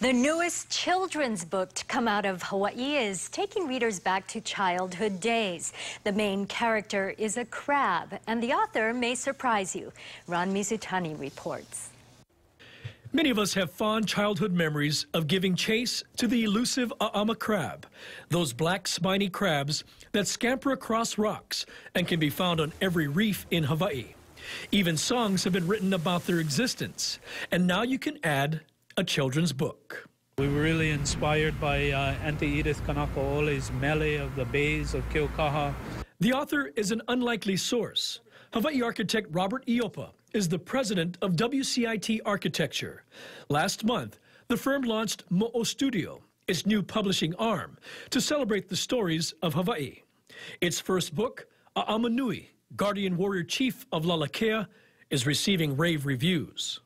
The newest children's book to come out of Hawaii is taking readers back to childhood days. The main character is a crab, and the author may surprise you. Ron Mizutani reports. Many of us have fond childhood memories of giving chase to the elusive A'ama crab, those black spiny crabs that scamper across rocks and can be found on every reef in Hawaii. Even songs have been written about their existence, and now you can add a children's book. We were really inspired by uh, Auntie Edith Kanakaʻole's Mele of the Bays of Keaukaha. The author is an unlikely source. Hawaii architect Robert Iopa is the president of WCIT Architecture. Last month, the firm launched Mo'o Studio, its new publishing arm, to celebrate the stories of Hawaii. Its first book, A'amanui, Guardian Warrior Chief of Lalakea, is receiving rave reviews.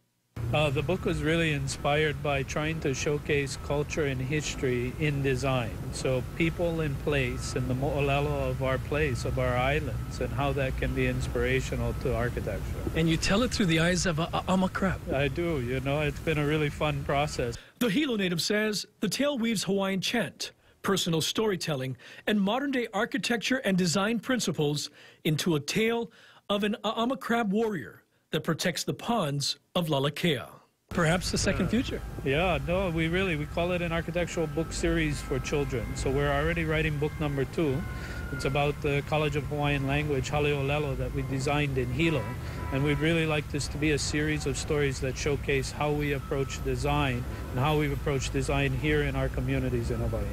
Uh, the book was really inspired by trying to showcase culture and history in design. So people in place and the mo'olelo of our place, of our islands, and how that can be inspirational to architecture. And you tell it through the eyes of uh, uh, a, a, crab. I do, you know, it's been a really fun process. The Hilo native says the tale weaves Hawaiian chant, personal storytelling, and modern-day architecture and design principles into a tale of an uh, A'ama crab warrior that protects the ponds of Lalakea. Perhaps the second future. Yeah, no, we really, we call it an architectural book series for children. So we're already writing book number two. It's about the College of Hawaiian Language, Haleolelo, that we designed in Hilo. And we'd really like this to be a series of stories that showcase how we approach design and how we've approached design here in our communities in Hawaii.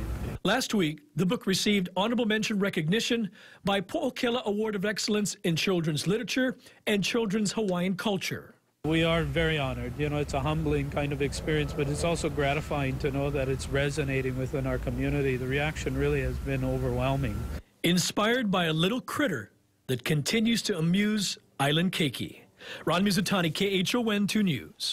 Last week, the book received honorable mention recognition by Po'okela Award of Excellence in Children's Literature and Children's Hawaiian Culture. We are very honored. You know, it's a humbling kind of experience, but it's also gratifying to know that it's resonating within our community. The reaction really has been overwhelming. Inspired by a little critter that continues to amuse Island Keiki. Ron Mizutani, KHON 2 News.